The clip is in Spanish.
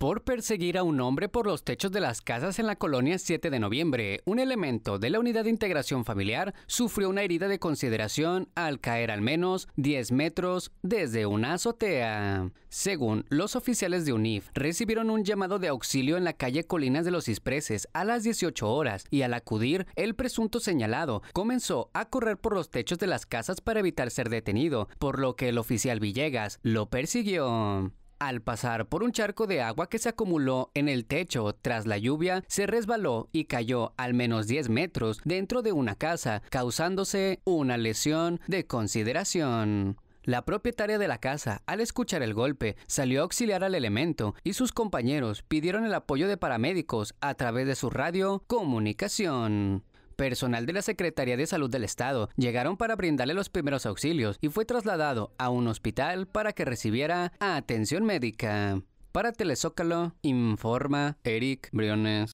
por perseguir a un hombre por los techos de las casas en la colonia 7 de noviembre. Un elemento de la unidad de integración familiar sufrió una herida de consideración al caer al menos 10 metros desde una azotea. Según los oficiales de UNIF, recibieron un llamado de auxilio en la calle Colinas de los Cispreses a las 18 horas y al acudir, el presunto señalado comenzó a correr por los techos de las casas para evitar ser detenido, por lo que el oficial Villegas lo persiguió. Al pasar por un charco de agua que se acumuló en el techo tras la lluvia, se resbaló y cayó al menos 10 metros dentro de una casa, causándose una lesión de consideración. La propietaria de la casa, al escuchar el golpe, salió a auxiliar al elemento y sus compañeros pidieron el apoyo de paramédicos a través de su radio comunicación personal de la Secretaría de Salud del Estado llegaron para brindarle los primeros auxilios y fue trasladado a un hospital para que recibiera atención médica. Para Telezócalo, informa Eric Briones.